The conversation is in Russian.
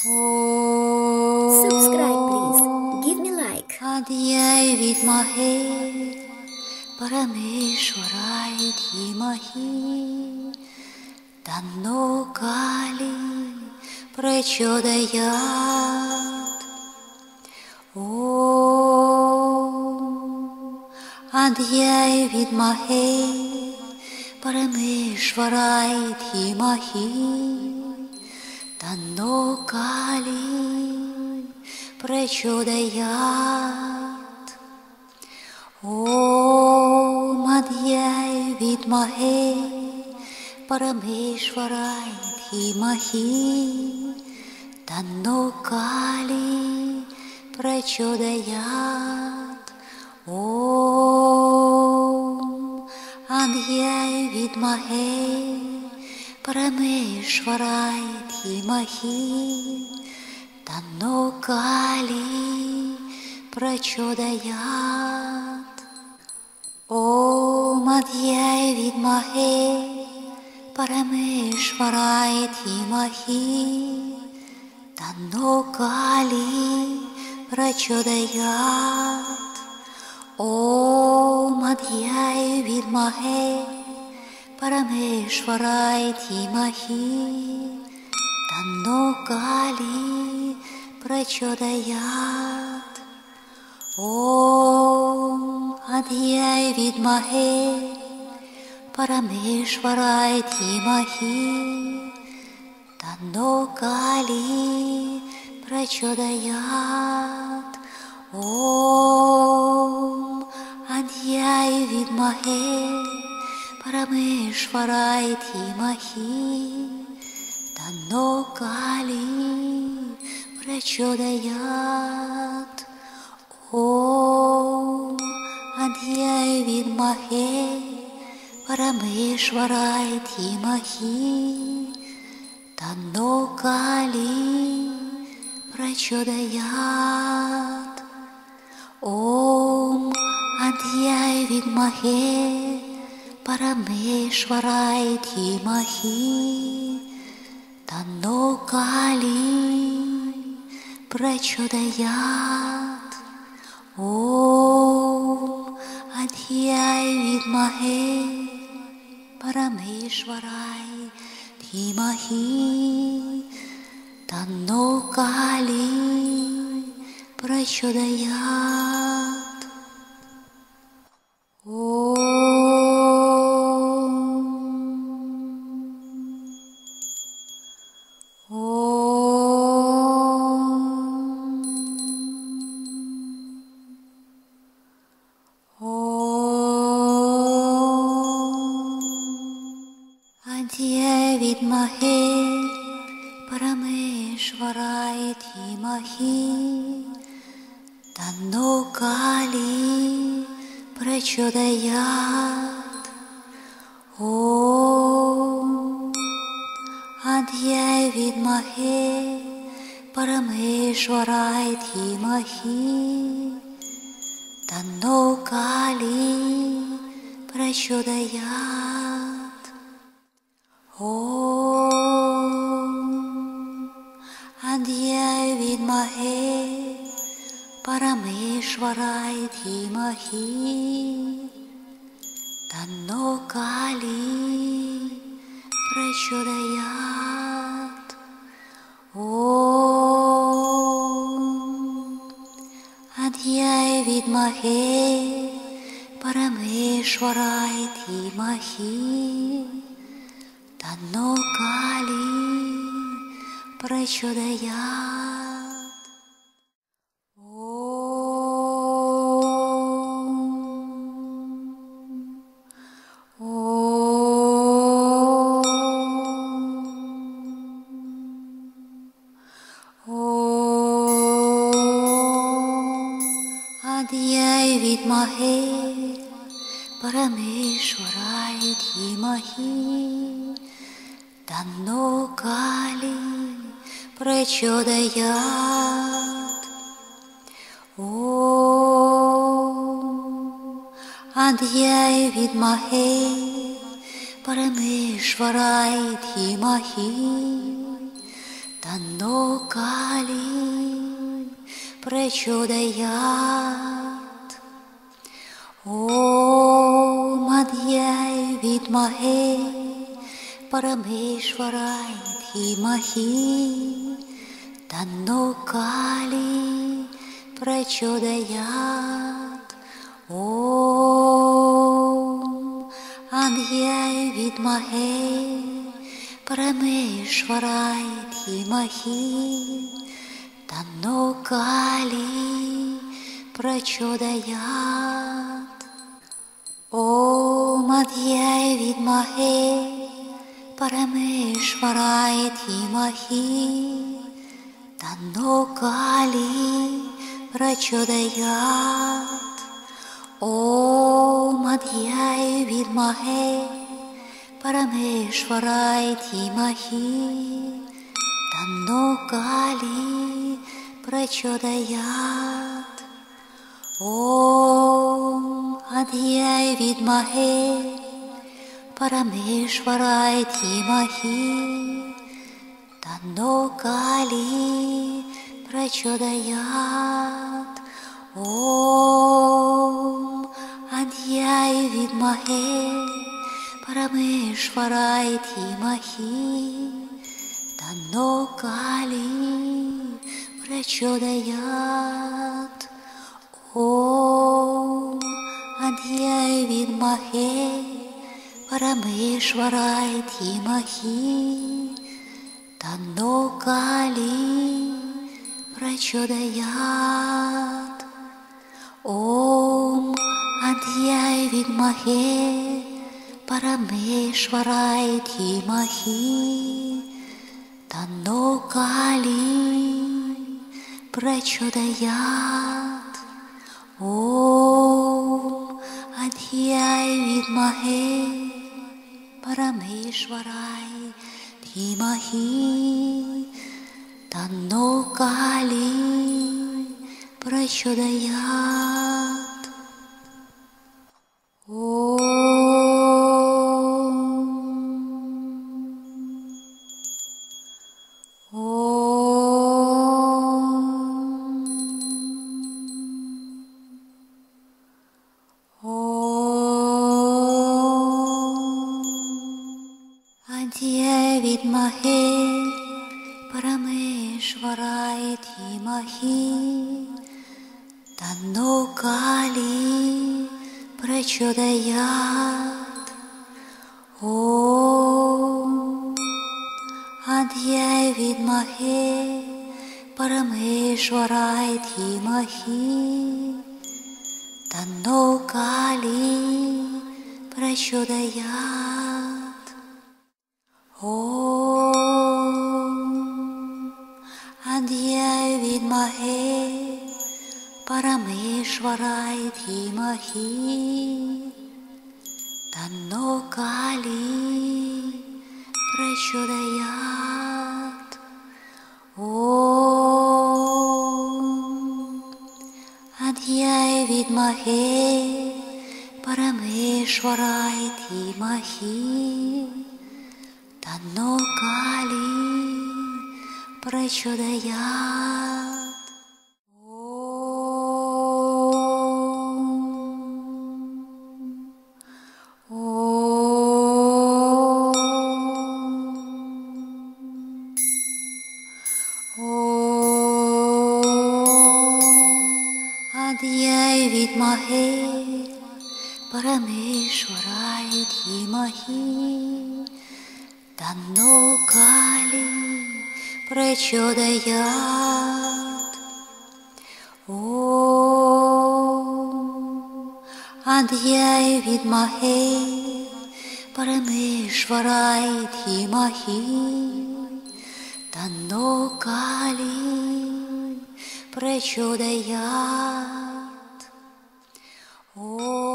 Subscribe, please. Give me like. Adhyai vidmahe Parameshwarai dhimahi Tanno Kali Prachodayat Om Adhyai vidmahe Parameshwarai dhimahi Дано калим пречудаят. О, мадьяй видмахе, парамешварай махи. Дано кали пречудаят. О, Ангьяй видмахе, Прамешварай Тимахи, Танно Кали Прачодаят. О Мадьяй Видмахе, Парамешварай Тимахи, Танно Кали Прачодаят. О Мадьяй Видмахе, Парамешварай Тимахи, Танно Кали Прачодаят, Ом Адьяй Видмахе, Парамешварай Тимахи, Танно Кали Прачодаят, Ом Адьяй Видмахе, धीमहि तन्नो काली प्रचोदयात् ॐ आद्याय विद्महे परमेश्वराय धीमहि तन्नो काली प्रचोदयात् ॐ आद्याय विद्महे परमेश्वराय धीमहि तन्नो काली प्रचोदयात् ॐ आद्याय विद्महे परमेश्वराय धीमहि तन्नो काली प्रचोदयात् विद्महे परमेश्वराय धीमहि तन्नो काली प्रचोदयात् ॐ आद्याय विद्महे परमेश्वराय धीमहि तन्नो काली प्रचोदयात् Om Adhyay Vidmahe Parameshwaray Dhimahi Tanno Kali Prachodayat Om Adhyay Vidmahe Parameshwaray Dhimahi Одно калин прочудает. Ом, ом, ом. Адъявит махе, парамешварает емахи. Дано калі пречодаят Ом Ад'яй махи, махе Парамешварай дхімахі Дано калі пречодаят О, Ад'яй від махе परमेश्वराय धीमहि तन्नो काली प्रचोदयात् ॐ अन्ध्याय विद्महे परमेश्वराय धीमहि तन्नो काली प्रचोदयात् ॐ अध्याय विद्महे परमेश्वराय धीमहि तन्नो काली प्रचोदयात् ॐ अध्याय विद्महे परमेश्वराय धीमहि तन्नो काली प्रचोदयात् ॐ अध्याय विद्महे Парамешварай Тхімахі, Танно Калі Прачодаят. Ом Ад'яй відмаге, Парамешварай Тхімахі, Танно Калі Прачодаят. Ом Ад'яй відмаге, परमेश्वराय धीमहि तन्नो काली प्रचोदयात् ॐ अध्याय विद्महे परमेश्वराय धीमहि तन्नो काली प्रचोदयात् ॐ अध्याय विद्महे परमेश्वराय धीमहि तन्नो काली प्रचोदयात् ॐ ಅನ್ನೋಕಾಲಿ ಪ್ರಚೋದಯಾತ್ ಓಂ ಅಧ್ಯಾಯ ವಿದ್ಮಹೇ ಪರಮೇಶ್ವರಾಯ ಧೀಮಹಿ ತನ್ನೋ ಕಾಲಿ ಪ್ರಚೋದಯಾತ್ ईश्वरायधीमहि तन्नो काली प्रचोदयात् ॐ अध्याय विद्महे परमेश्वराय धीमहि तन्नो काली प्रचोदयात् Ад'яй відмаге, Парамешварай Тхімахі, Танно Калі Прачодаят. Ом Ад'яй відмаге, Парамешварай Тхімахі, Танно Калі Прачодаят. Ом